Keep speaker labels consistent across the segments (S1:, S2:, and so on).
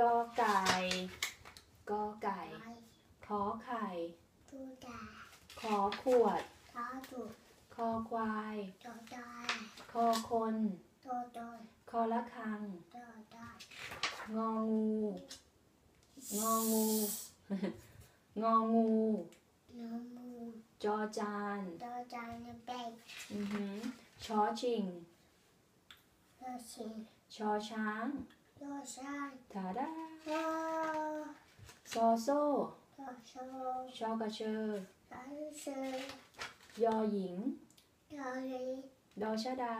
S1: กอไก่กอไก่
S2: ไก่
S1: ขอไข่
S2: ตูดา
S1: ขอขวด
S2: ท้าจุด
S1: คอควาย
S2: โตได้
S1: คอคน
S2: โตโดย
S1: คอละคัง
S2: โตได้
S1: งองูงองูงองู
S2: น้ำมูก
S1: จอจาน
S2: โตใจในเป็ด
S1: อือหือชอชิง
S2: โตชิง
S1: ชอช้าง
S2: โตช่าง
S1: ถาดา
S2: โต
S1: ซอโซ่
S2: โตโช
S1: ชอกระเชอ
S2: โตชื่อย
S1: อหญิง
S2: โตลี
S1: ดอชดา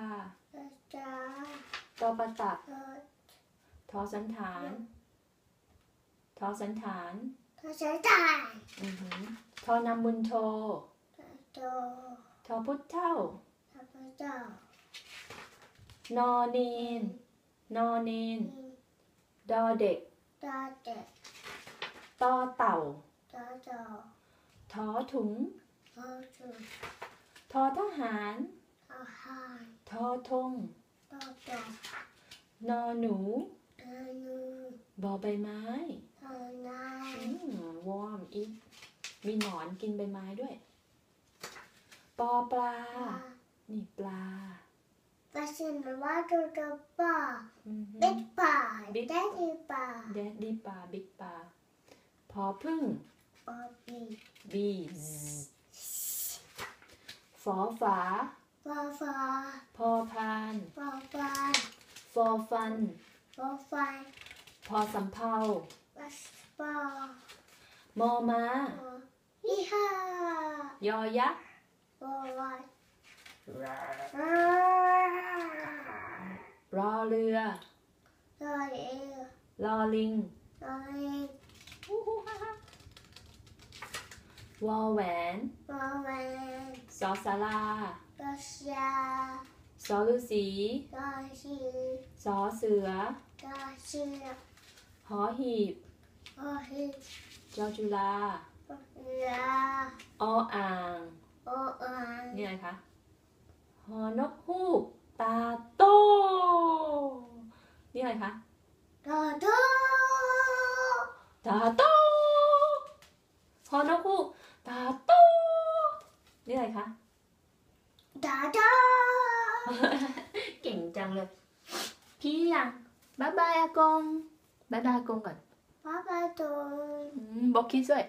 S2: โตจ้า
S1: ตอประตัก
S2: โต
S1: ทอสันฐานทอสันฐาน
S2: โตใช้ได้
S1: อือหือทอนำบุญโท
S2: โต
S1: ทอพุทธเท่า
S2: พระเจ้าน
S1: อเนนนอเนน ดอเด็ก
S2: โตเด็ก
S1: ตอเต่า
S2: โตโต
S1: ทอถุง
S2: โตจุด
S1: ทอทหาร
S2: โตหาน
S1: ทอธง
S2: โตโต
S1: นอหนู
S2: โตนู
S1: บอใบไม้
S2: โตนาย
S1: อืมวอร์มอีกมีหนอนกินใบไม้ด้วย ปอปลา นี่ปลา
S2: ก็ฉันว่าดูดูป่า
S1: อือหือ
S2: บิ๊กป่า
S1: Big
S2: ได้ดีป่า
S1: แดดดี้ปลาบิ๊กปลาพอพึ่ง
S2: ปอบี
S1: บีฟอฝา
S2: ปอฟา
S1: พอพาน
S2: ปอฟา
S1: ฟอฟัน
S2: ปอไฟ
S1: พอสำเภา
S2: ปัสปอ
S1: มอม้า
S2: ปอยี่ห้าย
S1: อยักษ์
S2: ปอวัด
S1: รอเรือ
S2: ลอยเอว
S1: ลอลิง
S2: ลอย
S1: วอแหวน
S2: ปอแวน
S1: สอสารา
S2: ปอชา
S1: สอฤาษี
S2: ลอยชี
S1: สอเสือ
S2: ลอยเชือก
S1: หอหีบ
S2: ปอฮี
S1: จอจุฬา
S2: ปอเรือ
S1: ออ่าง
S2: โออัน
S1: นี่อะไรคะ หอนกฮูก ตาโต นี่อะไรคะ
S2: โตโต
S1: ตาโตหอนกฮูก ตาโต นี่อะไรคะ
S2: ดาดา
S1: เก่งจังเลย พี่ยัง bye bye อากง bye bye อากงก่อน
S2: ป้าป้าตัว
S1: อืมบอกคิดด้วย